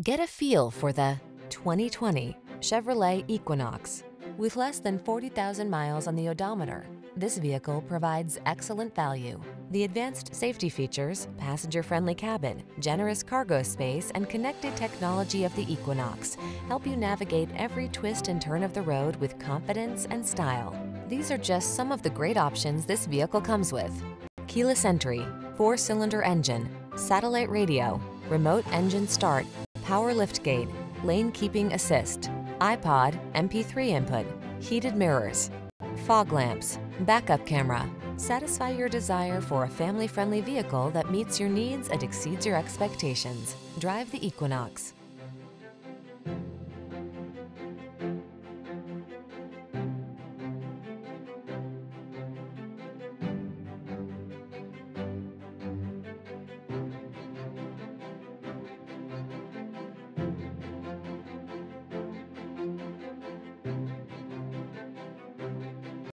Get a feel for the 2020 Chevrolet Equinox. With less than 40,000 miles on the odometer, this vehicle provides excellent value. The advanced safety features, passenger-friendly cabin, generous cargo space, and connected technology of the Equinox help you navigate every twist and turn of the road with confidence and style. These are just some of the great options this vehicle comes with. Keyless entry, four-cylinder engine, satellite radio, remote engine start, power liftgate, lane keeping assist, iPod, MP3 input, heated mirrors, fog lamps, backup camera. Satisfy your desire for a family-friendly vehicle that meets your needs and exceeds your expectations. Drive the Equinox.